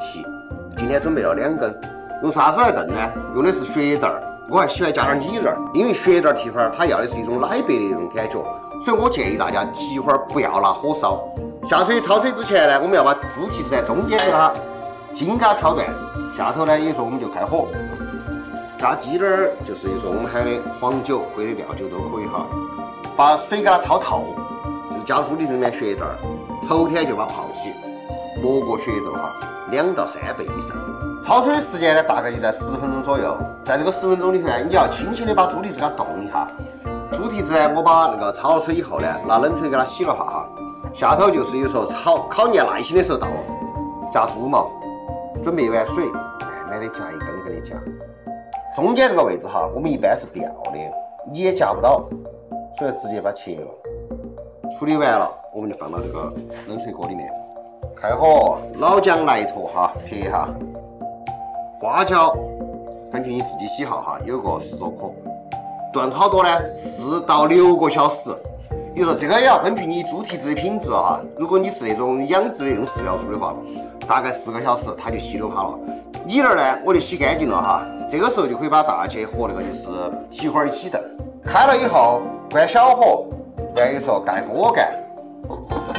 蹄。今天准备了两根，用啥子来炖呢？用的是血蛋儿，我还喜欢加点米仁儿，因为血蛋儿蹄花儿它要的是一种奶白的那种感觉，所以我建议大家蹄花儿不要拿火烧。下水焯水之前呢，我们要把猪蹄子在中间给它筋给它挑断，下头呢，也说我们就开火。加滴点儿，就是有时候我们喊的黄酒或者料酒都可以哈。把水给它焯透，就是加猪蹄子里面血蛋儿，头天就把泡起，没过血豆哈，两到三倍以上。焯水的时间呢，大概就在十分钟左右。在这个十分钟里头呢，你要轻轻的把猪蹄子给它动一下。猪蹄子呢，我把那个焯了水以后呢，拿冷水给它洗了下哈。下头就是有时候炒考验耐心的时候到了，加猪毛，准备一碗水，慢慢的加，一根根的加。中间这个位置哈，我们一般是不要的，你也夹不到，所以直接把它切了。处理完了，我们就放到这个冷水锅里面，开火，老姜来一坨哈，撇一下，花椒根据你自己喜好哈，有个十多颗，炖好多呢？四到六个小时。比如说这个也要根据你猪蹄子的品质哈，如果你是那种养殖的用饲料猪的话，大概四个小时它就稀溜趴了。里儿呢，我就洗干净了哈。这个时候就可以把大切和那个就是蹄花一起炖。开了以后关小火，然后说盖锅盖，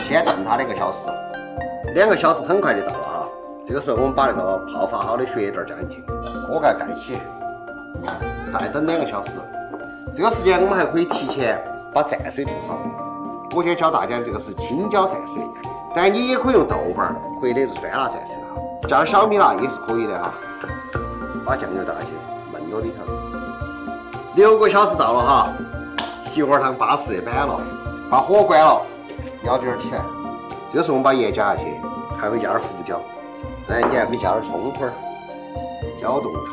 先炖它两个小时。两个小时很快就到了哈。这个时候我们把那个泡发好的血蛋加进去，锅盖盖起，再等两个小时。这个时间我们还可以提前。把蘸水做好，我先教大家这个是青椒蘸水，但你也可以用豆瓣儿或者是酸辣蘸水哈，加点小米辣也是可以的哈。把酱油倒下去，焖到里头。六个小时到了哈，蹄花汤巴适的板了，把火关了，舀点儿起来。这时候我们把盐加下去，还会加点胡椒，当然你还可以加点葱花儿，搅动它。